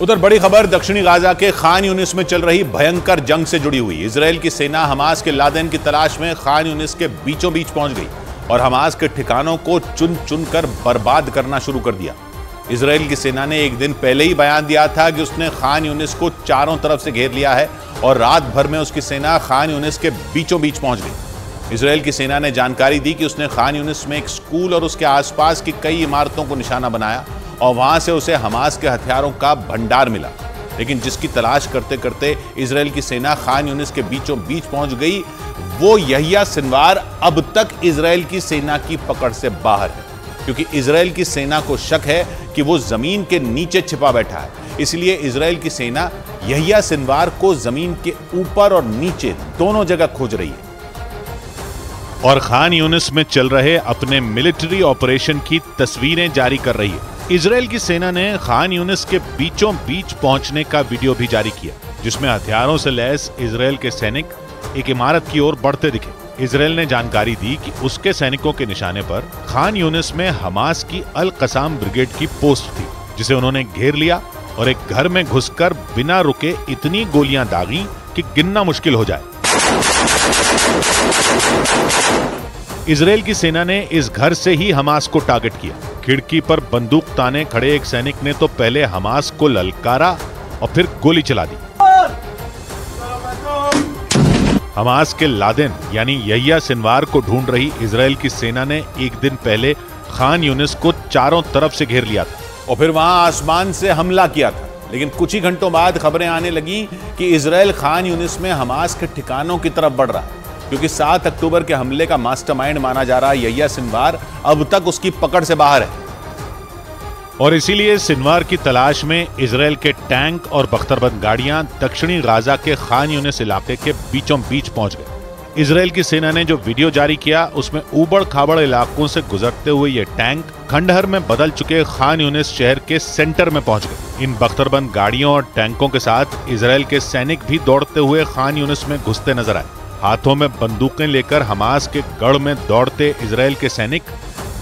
उधर बड़ी खबर, दक्षिणी गाजा के खान यूनिस में चल रही भयंकर जंग से जुड़ी हुई। इसराइल की सेना हमास के लादेन की तलाश में खान यूनिस के बीचों बीच पहुँच गई और हमास के ठिकानों को चुन चुन कर बर्बाद करना शुरू कर दिया। इसराइल की सेना ने एक दिन पहले ही बयान दिया था कि उसने खान यूनिस को चारों तरफ़ से घेर लिया है और रात भर में उसकी सेना खान यूनिस के बीचों बीच पहुँच गई। इसराइल की सेना ने जानकारी दी कि उसने खान यूनिस में एक स्कूल और उसके आसपास की कई इमारतों को निशाना बनाया और वहाँ से उसे हमास के हथियारों का भंडार मिला। लेकिन जिसकी तलाश करते करते इसराइल की सेना खान यूनिस के बीचों बीच पहुँच गई, वो यहिया सिनवार अब तक इसराइल की सेना की पकड़ से बाहर है। क्योंकि इसराइल की सेना को शक है कि वो ज़मीन के नीचे छिपा बैठा है। इसलिए इसराइल की सेना यहिया सिनवार को ज़मीन के ऊपर और नीचे दोनों जगह खोज रही है। और खान यूनिस में चल रहे अपने मिलिट्री ऑपरेशन की तस्वीरें जारी कर रही है। इसराइल की सेना ने खान यूनिस के बीचों बीच पहुँचने का वीडियो भी जारी किया, जिसमें हथियारों से लैस इसराइल के सैनिक एक इमारत की ओर बढ़ते दिखे। इसराइल ने जानकारी दी कि उसके सैनिकों के निशाने पर खान यूनिस में हमास की अल कसाम ब्रिगेड की पोस्ट थी, जिसे उन्होंने घेर लिया और एक घर में घुसकर बिना रुके इतनी गोलियाँ दागी कि गिनना मुश्किल हो जाए। इसराइल की सेना ने इस घर से ही हमास को टारगेट किया। खिड़की पर बंदूक ताने खड़े एक सैनिक ने तो पहले हमास को ललकारा और फिर गोली चला दी। हमास के लादेन, यानी यहिया सिनवार को ढूंढ रही इसराइल की सेना ने एक दिन पहले खान यूनिस को चारों तरफ़ से घेर लिया था और फिर वहाँ आसमान से हमला किया था। लेकिन कुछ ही घंटों बाद खबरें आने लगी कि इसराइल खान यूनिस में हमास के ठिकानों की तरफ़ बढ़ रहा है। क्योंकि 7 अक्टूबर के हमले का मास्टरमाइंड माना जा रहा यहिया सिनवार अब तक उसकी पकड़ से बाहर है। और इसीलिए सिनवार की तलाश में इसराइल के टैंक और बख्तरबंद गाड़ियाँ दक्षिणी गाजा के खान यूनिस इलाके के बीचों बीच पहुँच गए। इसराइल की सेना ने जो वीडियो जारी किया, उसमें ऊबड़ खाबड़ इलाकों से गुजरते हुए ये टैंक खंडहर में बदल चुके खान यूनिस शहर के सेंटर में पहुँच गए। इन बख्तरबंद गाड़ियों और टैंकों के साथ इसराइल के सैनिक भी दौड़ते हुए खान यूनिस में घुसते नज़र आए। हाथों में बंदूकें लेकर हमास के गढ़ में दौड़ते इसराइल के सैनिक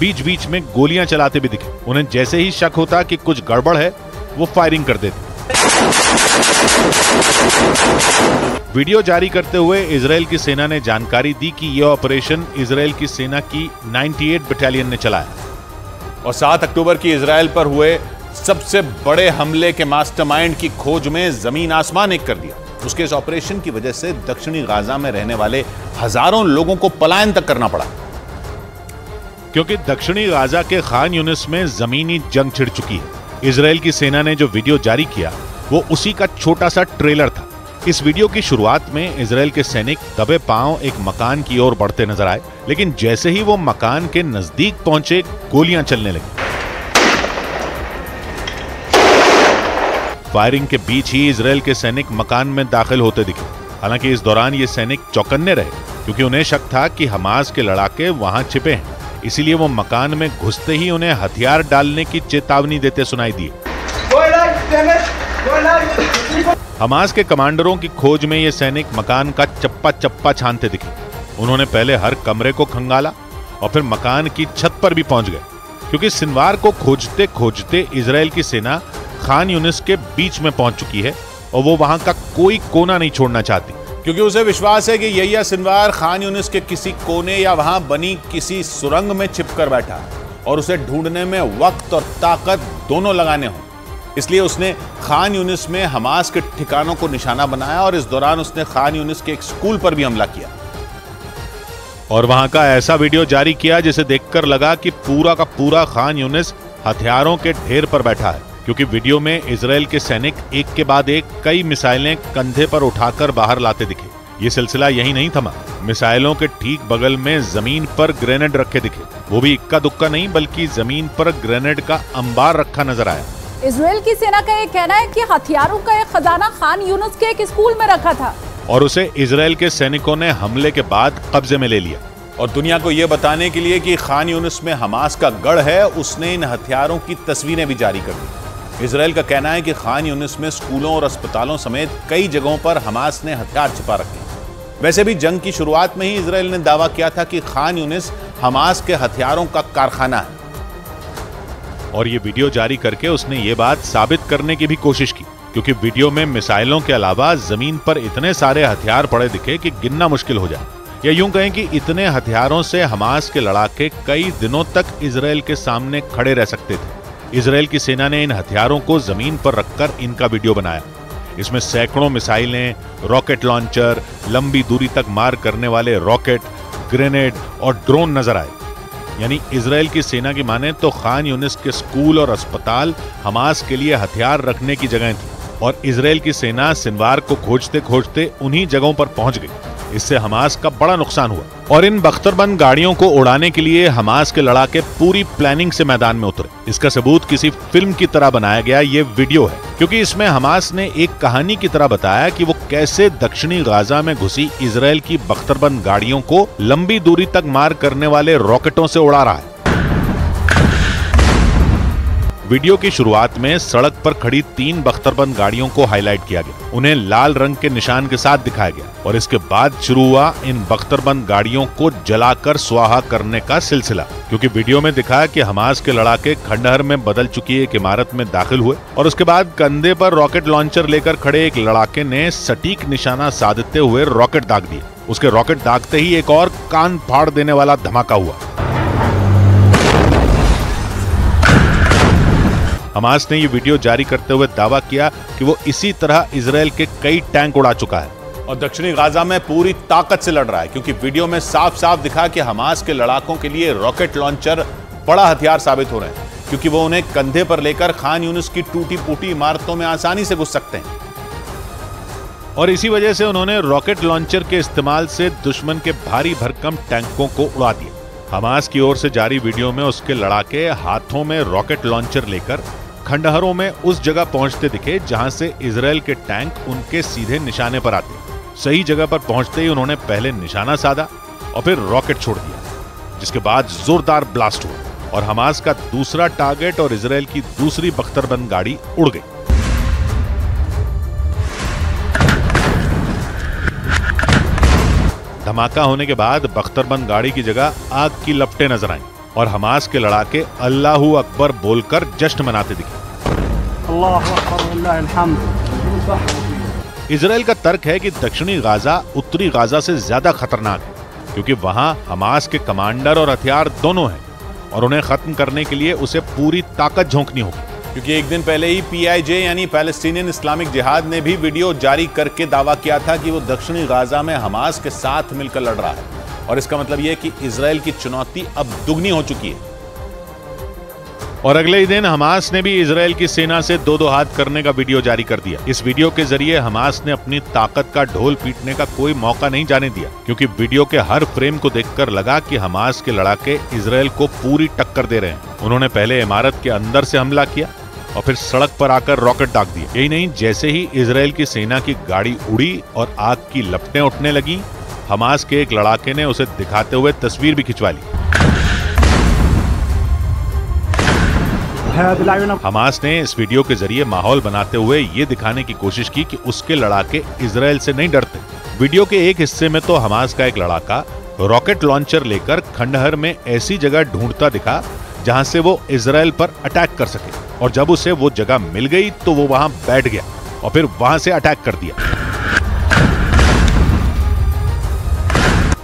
बीच बीच में गोलियाँ चलाते भी दिखे। उन्हें जैसे ही शक होता कि कुछ गड़बड़ है, वो फायरिंग कर देते। वीडियो जारी करते हुए इसराइल की सेना ने जानकारी दी कि यह ऑपरेशन इसराइल की सेना की 98 बटालियन ने चलाया। और 7 अक्टूबर की इसराइल पर हुए सबसे बड़े हमले के मास्टरमाइंड की खोज में ज़मीन आसमान एक कर दिया। उसके इस ऑपरेशन की वजह से दक्षिणी गाजा में रहने वाले हज़ारों लोगों को पलायन तक करना पड़ा। क्योंकि दक्षिणी गाजा के खान यूनिस में जमीनी जंग छिड़ चुकी है। इसराइल की सेना ने जो वीडियो जारी किया, वो उसी का छोटा सा ट्रेलर था। इस वीडियो की शुरुआत में इसराइल के सैनिक दबे पाँव एक मकान की ओर बढ़ते नज़र आए, लेकिन जैसे ही वो मकान के नज़दीक पहुँचे, गोलियाँ चलने लगी। फायरिंग के बीच ही इसराइल के सैनिक मकान में दाखिल होते दिखे। हालाँकि इस दौरान ये सैनिक चौकन्ने रहे, क्योंकि उन्हें शक था कि हमास के लड़ाके वहाँ छिपे हैं। इसीलिए वो मकान में घुसते ही उन्हें हथियार डालने की चेतावनी देते सुनाई दी हमास के कमांडरों की खोज में ये सैनिक मकान का चप्पा चप्पा छानते दिखे। उन्होंने पहले हर कमरे को खंगाला और फिर मकान की छत पर भी पहुँच गए, क्योंकि सिनवार को खोजते खोजते इसराइल की सेना खान यूनिस के बीच में पहुँच चुकी है और वो वहाँ का कोई कोना नहीं छोड़ना चाहती। क्योंकि उसे विश्वास है कि यहिया सिनवार खान यूनिस के किसी कोने या वहाँ बनी किसी सुरंग में छिपकर बैठा और उसे ढूँढने में वक्त और ताकत दोनों लगाने हों। इसलिए उसने खान यूनिस में हमास के ठिकानों को निशाना बनाया और इस दौरान उसने खान यूनिस के एक स्कूल पर भी हमला किया। और वहाँ का ऐसा वीडियो जारी किया जिसे देखकर लगा कि पूरा का पूरा खान यूनिस हथियारों के ढेर पर बैठा है। क्योंकि वीडियो में इसराइल के सैनिक एक के बाद एक कई मिसाइलें कंधे पर उठाकर बाहर लाते दिखे। ये सिलसिला यही नहीं थमा। मिसाइलों के ठीक बगल में ज़मीन पर ग्रेनेड रखे दिखे। वो भी इक्का दुक्का नहीं बल्कि ज़मीन पर ग्रेनेड का अंबार रखा नज़र आया। इसराइल की सेना का ये कहना है कि हथियारों का एक खजाना खान यूनुस के एक स्कूल में रखा था। और उसे इसराइल के सैनिकों ने हमले के बाद कब्जे में ले लिया। और दुनिया को यह बताने के लिए कि खान यूनुस में हमास का गढ़ है उसने इन हथियारों की तस्वीरें भी जारी कर दी। इसराइल का कहना है कि खान यूनिस में स्कूलों और अस्पतालों समेत कई जगहों पर हमास ने हथियार छिपा रखे वैसे भी जंग की शुरुआत में ही इसराइल ने दावा किया था कि खान यूनिस हमास के हथियारों का कारखाना है। और ये वीडियो जारी करके उसने ये बात साबित करने की भी कोशिश की, क्योंकि वीडियो में मिसाइलों के अलावा ज़मीन पर इतने सारे हथियार पड़े दिखे कि गिनना मुश्किल हो जाए। या यूँ कहें कि इतने हथियारों से हमास के लड़ाके कई दिनों तक इसराइल के सामने खड़े रह सकते थे। इसराइल की सेना ने इन हथियारों को ज़मीन पर रखकर इनका वीडियो बनाया। इसमें सैकड़ों मिसाइलें, रॉकेट लॉन्चर, लंबी दूरी तक मार करने वाले रॉकेट, ग्रेनेड और ड्रोन नज़र आए। यानी इसराइल की सेना की माने तो खान यूनिस के स्कूल और अस्पताल हमास के लिए हथियार रखने की जगह थी। और इसराइल की सेना सिनवार को खोजते खोजते उन्हीं जगहों पर पहुँच गई। इससे हमास का बड़ा नुकसान हुआ। और इन बख्तरबंद गाड़ियों को उड़ाने के लिए हमास के लड़ाके पूरी प्लानिंग से मैदान में उतरे। इसका सबूत किसी फ़िल्म की तरह बनाया गया, ये वीडियो है। क्योंकि इसमें हमास ने एक कहानी की तरह बताया कि वो कैसे दक्षिणी गाजा में घुसी इसराइल की बख्तरबंद गाड़ियों को लंबी दूरी तक मार करने वाले रॉकेटों से उड़ा रहा है। वीडियो की शुरुआत में सड़क पर खड़ी तीन बख्तरबंद गाड़ियों को हाईलाइट किया गया। उन्हें लाल रंग के निशान के साथ दिखाया गया और इसके बाद शुरू हुआ इन बख्तरबंद गाड़ियों को जलाकर स्वाहा करने का सिलसिला, क्योंकि वीडियो में दिखाया कि हमास के लड़ाके खंडहर में बदल चुकी एक इमारत में दाखिल हुए और उसके बाद कंधे पर रॉकेट लॉन्चर लेकर खड़े एक लड़ाके ने सटीक निशाना साधते हुए रॉकेट दाग दिए। उसके रॉकेट दागते ही एक और कान फाड़ देने वाला धमाका हुआ। हमास ने ये वीडियो जारी करते हुए दावा किया कि वो इसी तरह इसराइल के कई टैंक उड़ा चुका है। और दक्षिणी गाजा में पूरी ताकत से लड़ रहा है, क्योंकि वीडियो में साफ़ साफ़ दिखा कि हमास के लड़ाकों के लिए रॉकेट लॉन्चर बड़ा हथियार साबित हो रहे हैं, क्योंकि वो उन्हें कंधे पर लेकर खान यूनिस की टूटी फूटी इमारतों में आसानी से घुस सकते हैं। और इसी वजह से उन्होंने रॉकेट लॉन्चर के इस्तेमाल से दुश्मन के भारी भरकम टैंकों को उड़ा दिया। हमास की ओर से जारी वीडियो में उसके लड़ाके हाथों में रॉकेट लॉन्चर लेकर खंडहरों में उस जगह पहुँचते दिखे जहाँ से इसराइल के टैंक उनके सीधे निशाने पर आते। सही जगह पर पहुँचते ही उन्होंने पहले निशाना साधा और फिर रॉकेट छोड़ दिया, जिसके बाद जोरदार ब्लास्ट हुआ और हमास का दूसरा टारगेट और इसराइल की दूसरी बख्तरबंद गाड़ी उड़ गई। धमाका होने के बाद बख्तरबंद गाड़ी की जगह आग की लपटें नज़र आईं। और हमास के लड़ाके अल्लाह अकबर बोलकर जश्न मनाते दिखे। इसराइल का तर्क है कि दक्षिणी गाजा उत्तरी गाजा से ज़्यादा खतरनाक है क्योंकि वहाँ हमास के कमांडर और हथियार दोनों हैं और उन्हें खत्म करने के लिए उसे पूरी ताकत झोंकनी होगी। क्योंकि एक दिन पहले ही पीआईजे यानी पैलेस्टीनियन इस्लामिक जिहाद ने भी वीडियो जारी करके दावा किया था कि वो दक्षिणी गाजा में हमास के साथ मिलकर लड़ रहा है। और इसका मतलब यह कि इसराइल की चुनौती अब दुगनी हो चुकी है। और अगले ही दिन हमास ने भी इसराइल की सेना से दो दो हाथ करने का वीडियो जारी कर दिया। इस वीडियो के ज़रिए हमास ने अपनी ताकत का ढोल पीटने का कोई मौका नहीं जाने दिया, क्योंकि वीडियो के हर फ्रेम को देखकर लगा कि हमास के लड़ाके इसराइल को पूरी टक्कर दे रहे हैं। उन्होंने पहले इमारत के अंदर से हमला किया और फिर सड़क पर आकर रॉकेट दाग दिए। यही नहीं, जैसे ही इसराइल की सेना की गाड़ी उड़ी और आग की लपटें उठने लगी हमास के एक लड़ाके ने उसे दिखाते हुए तस्वीर भी खिंचवा ली। हमास ने इस वीडियो के ज़रिए माहौल बनाते हुए ये दिखाने की कोशिश की कि उसके लड़ाके इसराइल से नहीं डरते। वीडियो के एक हिस्से में तो हमास का एक लड़ाका रॉकेट लॉन्चर लेकर खंडहर में ऐसी जगह ढूंढता दिखा, जहाँ से वो इसराइल पर अटैक कर सके, और जब उसे वो जगह मिल गई तो वो वहाँ बैठ गया और फिर वहाँ से अटैक कर दिया।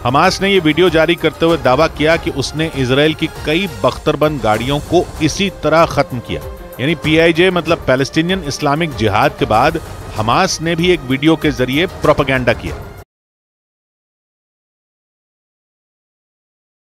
हमास ने यह वीडियो जारी करते हुए दावा किया कि उसने इसराइल की कई बख्तरबंद गाड़ियों को इसी तरह खत्म किया। यानी पीआईजे मतलब पैलेस्टीनियन इस्लामिक जिहाद के बाद हमास ने भी एक वीडियो के ज़रिए प्रोपागेंडा किया।